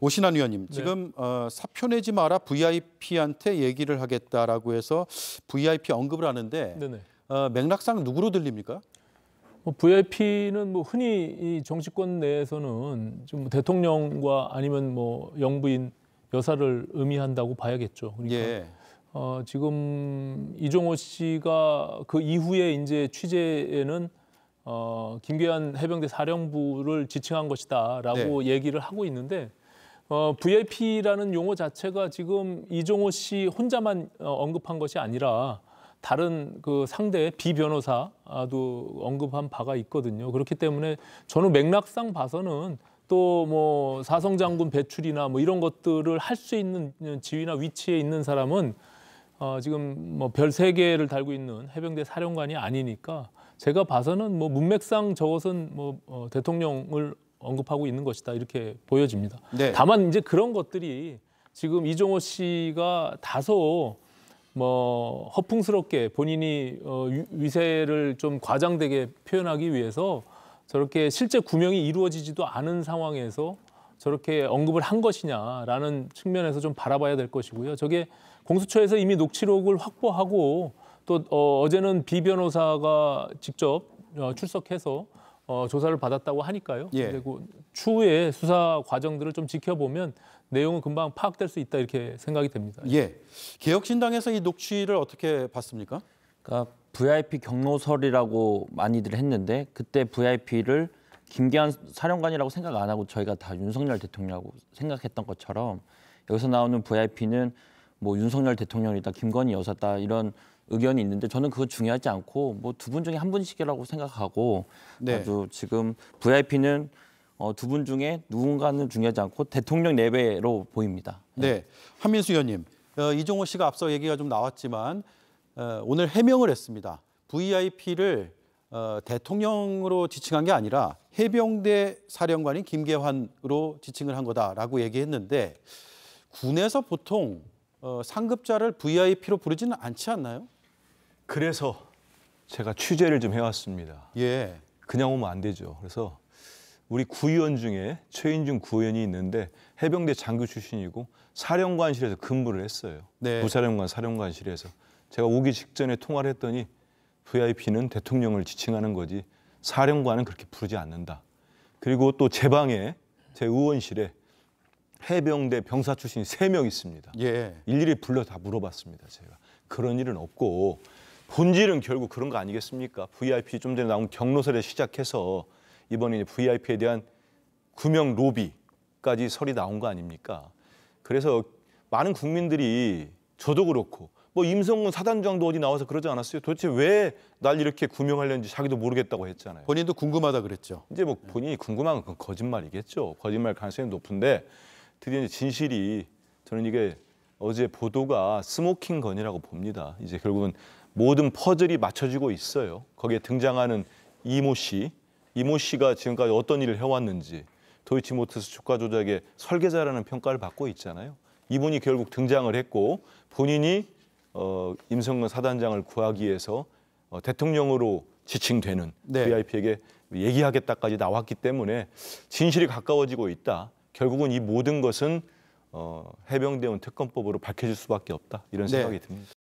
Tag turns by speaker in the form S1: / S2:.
S1: 오신환 의원님, 지금 어, 사표 내지 마라 VIP한테 얘기를 하겠다라고 해서 VIP 언급을 하는데
S2: 네네.
S1: 어, 맥락상 누구로 들립니까?
S2: 뭐 VIP는 뭐 흔히 이 정치권 내에서는 좀 대통령과 아니면 뭐 영부인 여사를 의미한다고 봐야겠죠. 그러니까
S1: 예.
S2: 어, 지금 이종호 씨가 그 이후에 이제 취재에는 어, 김계한 해병대 사령부를 지칭한 것이다라고 얘기를 하고 있는데 어, VIP라는 용어 자체가 지금 이종호 씨 혼자만 어, 언급한 것이 아니라 다른 그 상대 비 변호사도 언급한 바가 있거든요. 그렇기 때문에 저는 맥락상 봐서는 또 뭐 사성 장군 배출이나 뭐 이런 것들을 할 수 있는 지위나 위치에 있는 사람은 어, 지금 뭐 별 세 개를 달고 있는 해병대 사령관이 아니니까 제가 봐서는 뭐 문맥상 저것은 뭐 어, 대통령을 언급하고 있는 것이다 이렇게 보여집니다.
S1: 네.
S2: 다만 이제 그런 것들이 지금 이종호 씨가 다소 뭐 허풍스럽게 본인이 어, 위- 위세를 좀 과장되게 표현하기 위해서 저렇게 실제 구명이 이루어지지도 않은 상황에서 저렇게 언급을 한 것이냐라는 측면에서 좀 바라봐야 될 것이고요. 저게 공수처에서 이미 녹취록을 확보하고 또 어, 어제는 비 변호사가 직접 어, 출석해서 어, 조사를 받았다고 하니까요.
S1: 예.
S2: 그리고 추후에 수사 과정들을 좀 지켜보면 내용은 금방 파악될 수 있다 이렇게 생각이 됩니다.
S1: 예. 개혁신당에서 이 녹취를 어떻게 봤습니까?
S3: 그러니까 VIP 경로설이라고 많이들 했는데 그때 VIP를 김기한 사령관이라고 생각 안 하고 저희가 다 윤석열 대통령이라고 생각했던 것처럼 여기서 나오는 VIP는 뭐 윤석열 대통령이다, 김건희 여사다 이런 의견이 있는데 저는 그거 중요하지 않고 뭐 두 분 중에 한 분씩이라고 생각하고
S1: 네.
S3: 아주 지금 VIP는 어, 두 분 중에 누군가는 중요하지 않고 대통령 내외로 보입니다.
S1: 네. 한민수 의원님, 어, 이종호 씨가 앞서 얘기가 좀 나왔지만 어, 오늘 해명을 했습니다. VIP를 어, 대통령으로 지칭한 게 아니라 해병대 사령관인 김계환으로 지칭을 한 거다라고 얘기했는데 군에서 보통 어, 상급자를 VIP로 부르지는 않지 않나요?
S4: 그래서 제가 취재를 좀 해왔습니다.
S1: 예.
S4: 그냥 오면 안 되죠. 그래서 우리 구의원 중에 최인중 구의원이 있는데 해병대 장교 출신이고 사령관실에서 근무를 했어요.
S1: 네.
S4: 부사령관 사령관실에서 제가 오기 직전에 통화를 했더니 VIP는 대통령을 지칭하는 거지 사령관은 그렇게 부르지 않는다. 그리고 또 제 방에 제 의원실에 해병대 병사 출신이 세 명 있습니다.
S1: 예.
S4: 일일이 불러 다 물어봤습니다. 제가 그런 일은 없고 본질은 결국 그런 거 아니겠습니까? VIP 좀 전에 나온 경로설에 시작해서 이번에 VIP에 대한 구명 로비까지 설이 나온 거 아닙니까? 그래서 많은 국민들이 저도 그렇고 뭐 임성근 사단장도 어디 나와서 그러지 않았어요? 도대체 왜 날 이렇게 구명하려는지 자기도 모르겠다고 했잖아요.
S1: 본인도 궁금하다 그랬죠.
S4: 이제 뭐 본인이 궁금한 건 거짓말이겠죠. 거짓말 가능성이 높은데 드디어 이제 진실이 저는 이게 어제 보도가 스모킹 건이라고 봅니다. 이제 결국은 모든 퍼즐이 맞춰지고 있어요. 거기에 등장하는 이모 씨, 이모 씨가 지금까지 어떤 일을 해왔는지 도이치모터스 주가 조작의 설계자라는 평가를 받고 있잖아요. 이분이 결국 등장을 했고 본인이 어, 임성근 사단장을 구하기 위해서 어, 대통령으로 지칭되는
S1: 네.
S4: VIP에게 얘기하겠다까지 나왔기 때문에 진실이 가까워지고 있다. 결국은 이 모든 것은 어, 해병대원 특검법으로 밝혀질 수밖에 없다. 이런
S1: 네.
S4: 생각이 듭니다.